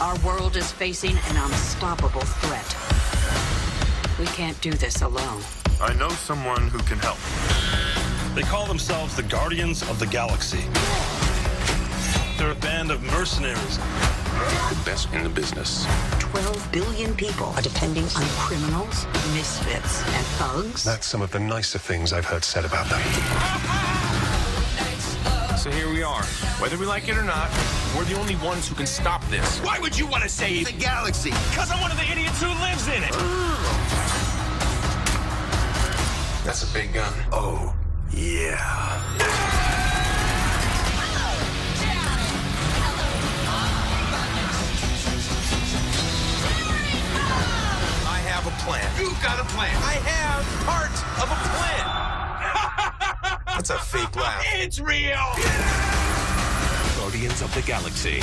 Our world is facing an unstoppable threat. We can't do this alone. I know someone who can help. They call themselves the Guardians of the Galaxy. They're a band of mercenaries. The best in the business. 12 billion people are depending on criminals, misfits, and thugs. That's some of the nicer things I've heard said about them. So here we are. Whether we like it or not, we're the only ones who can stop this. Why would you want to save the galaxy? Because I'm one of the idiots who lives in it. That's a big gun. Oh, yeah. I have a plan. You've got a plan. I have part of a plan. That's a fake laugh. It's real. Guardians of the Galaxy.